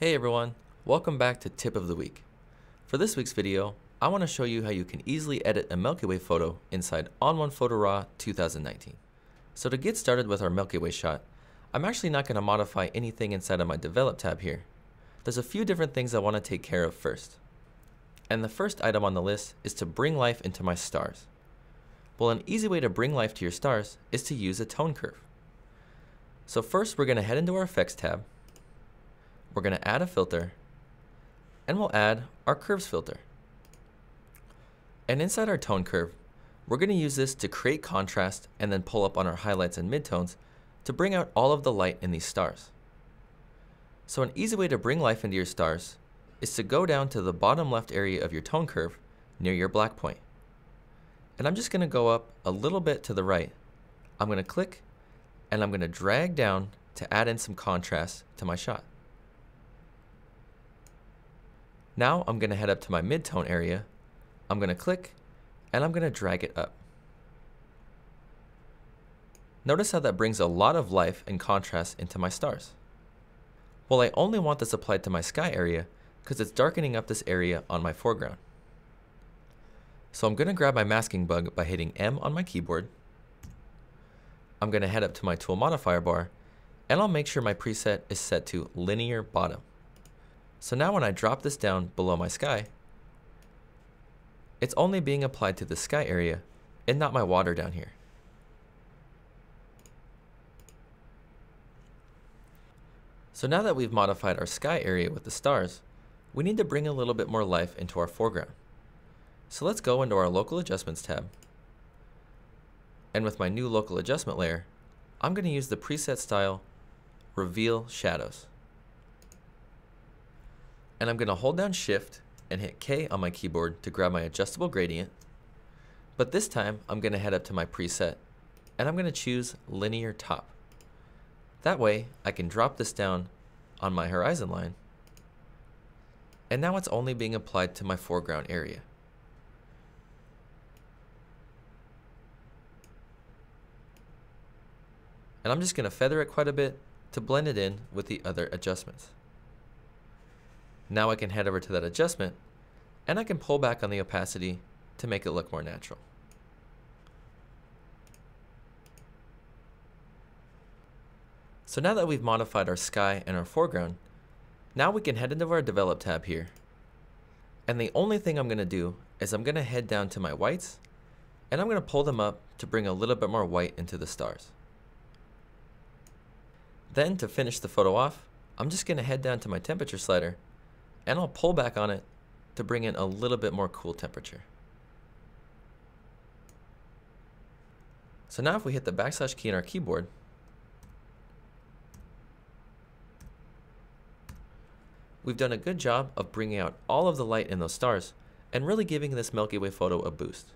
Hey everyone, welcome back to Tip of the Week. For this week's video, I want to show you how you can easily edit a Milky Way photo inside ON1 Photo Raw 2019. So to get started with our Milky Way shot, I'm actually not going to modify anything inside of my Develop tab here. There's a few different things I want to take care of first. And the first item on the list is to bring life into my stars. Well, an easy way to bring life to your stars is to use a tone curve. So first we're going to head into our Effects tab. We're going to add a filter. And we'll add our Curves filter. And inside our tone curve, we're going to use this to create contrast and then pull up on our highlights and midtones to bring out all of the light in these stars. So an easy way to bring life into your stars is to go down to the bottom left area of your tone curve near your black point. And I'm just going to go up a little bit to the right. I'm going to click and I'm going to drag down to add in some contrast to my shot. Now I'm going to head up to my midtone area. I'm going to click and I'm going to drag it up. Notice how that brings a lot of life and contrast into my stars. Well, I only want this applied to my sky area because it's darkening up this area on my foreground. So I'm going to grab my masking bug by hitting M on my keyboard I'm going to head up to my tool modifier bar and I'll make sure my preset is set to linear bottom. So now when I drop this down below my sky, it's only being applied to the sky area and not my water down here. So now that we've modified our sky area with the stars, we need to bring a little bit more life into our foreground. So let's go into our local adjustments tab and with my new local adjustment layer, I'm going to use the preset style Reveal Shadows. And I'm going to hold down Shift and hit K on my keyboard to grab my adjustable gradient. But this time, I'm going to head up to my preset and I'm going to choose Linear Top. That way, I can drop this down on my horizon line. And now it's only being applied to my foreground area. and I'm just going to feather it quite a bit to blend it in with the other adjustments. Now I can head over to that adjustment and I can pull back on the opacity to make it look more natural. So now that we've modified our sky and our foreground, now we can head into our Develop tab here. And the only thing I'm going to do is I'm going to head down to my whites and I'm going to pull them up to bring a little bit more white into the stars. Then to finish the photo off, I'm just going to head down to my temperature slider and I'll pull back on it to bring in a little bit more cool temperature. So now if we hit the backslash key on our keyboard, we've done a good job of bringing out all of the light in those stars and really giving this Milky Way photo a boost.